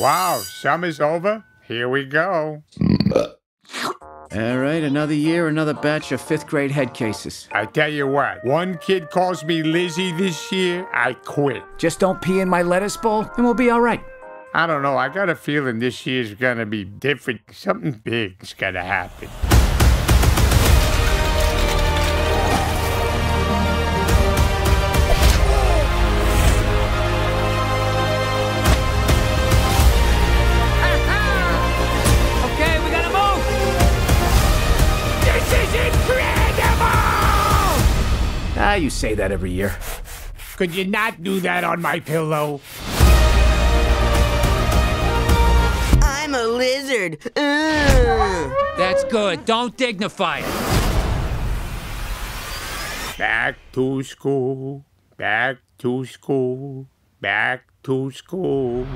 Wow, summer's over. Here we go. All right, another year, another batch of fifth grade head cases. I tell you what, one kid calls me Lizzie this year, I quit. Just don't pee in my lettuce bowl, and we'll be all right. I don't know, I got a feeling this year's gonna be different. Something big's gonna happen. Ah, you say that every year. Could you not do that on my pillow? I'm a lizard. Ugh. That's good. Don't dignify it. Back to school, back to school, back to school.